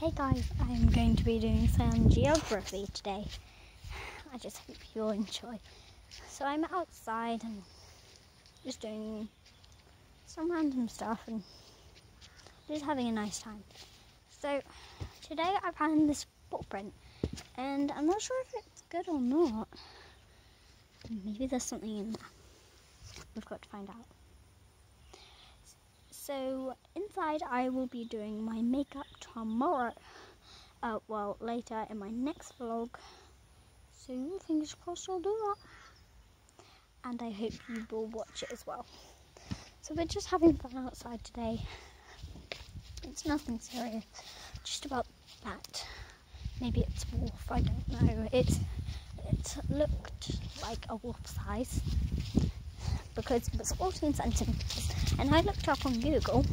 Hey guys, I'm going to be doing some geography today. I just hope you'll enjoy. So I'm outside and just doing some random stuff and just having a nice time. So today I found this footprint and I'm not sure if it's good or not. Maybe there's something in there. We've got to find out. So inside I will be doing my makeup tomorrow. Uh, well, later in my next vlog. So fingers crossed I'll do that. And I hope you will watch it as well. So we're just having fun outside today. It's nothing serious. Just about that. Maybe it's wolf, I don't know. It's it looked like a wolf size because it was 14 centimeters. And I looked up on Google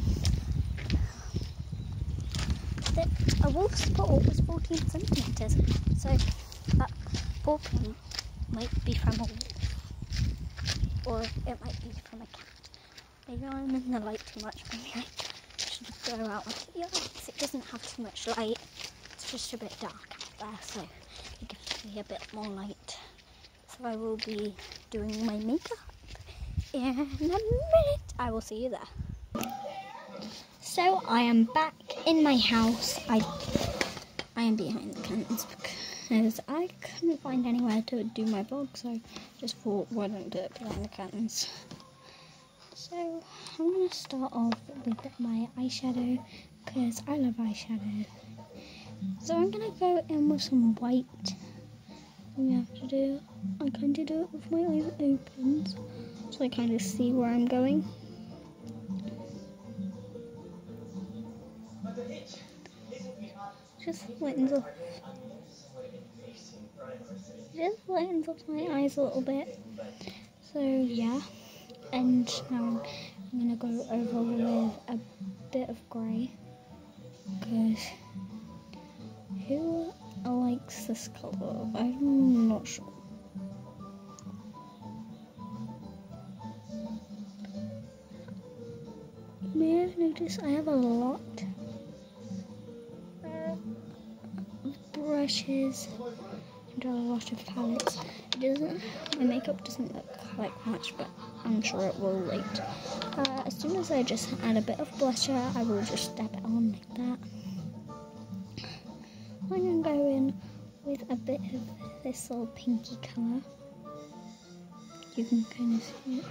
that a wolf's paw was 14 centimeters. So that 14 might be from a wolf, or it might be from a cat. Maybe I'm in the light too much. Maybe I should go out with the lights. It doesn't have too much light. It's just a bit dark out there, so it gives me a bit more light. So I will be doing my makeup in a minute. I will see you there. So I am back in my house. I I am behind the curtains because I couldn't find anywhere to do my vlog, so I just thought, why don't do it behind the curtains? So I'm gonna start off with my eyeshadow because I love eyeshadow. So I'm gonna go in with some white. We have to do. I kind of do it with my eyes open so I kind of see where I'm going. Just lightens up. Just lightens up my eyes a little bit. So yeah, and now I'm gonna go noticed I have a lot of brushes and a lot of palettes. It doesn't, my makeup doesn't look like much, but I'm sure it will later. Uh, as soon as I just add a bit of blusher, I will just dab it on like that. I'm going to go in with a bit of this little pinky colour. You can kind of see it.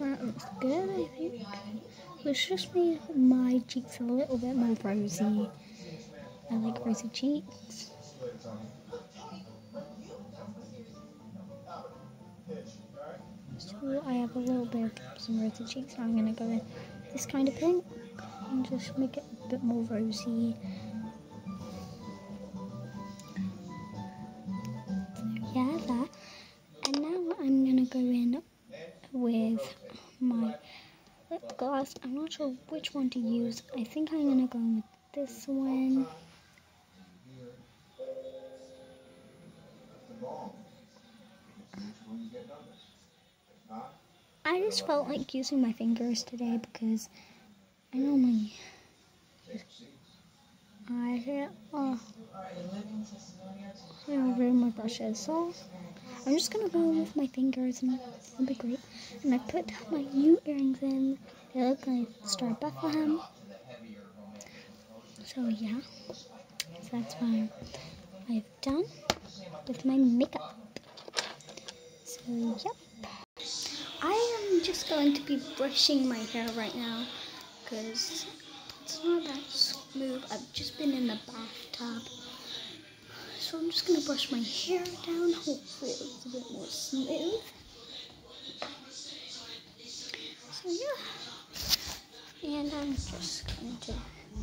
That looks good, I think. Let's just make my cheeks a little bit more rosy. I like rosy cheeks. So I have a little bit of some rosy cheeks. So I'm going to go in this kind of pink and just make it a bit more rosy. With my lip gloss. I'm not sure which one to use. I think I'm going to go with this one. I just felt like using my fingers today because I normally I hit oh I ruin my brushes so I'm just gonna go with my fingers and it'll be great. And I put my new earrings in. They look like Star Bethlehem. So yeah, so that's what I've done with my makeup. So yep. I am just going to be brushing my hair right now because it's not that smooth. I've just been in the bathtub. So I'm just going to brush my hair down. Hopefully it's a bit more smooth. So yeah. And I'm just going to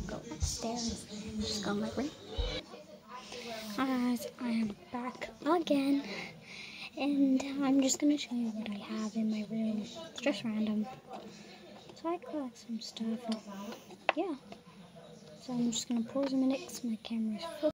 go upstairs. Just go my room. As I am back again. And I'm just going to show you what I have in my room. It's just random. So I collect some stuff. Yeah. So I'm just going to pause a minute because my camera is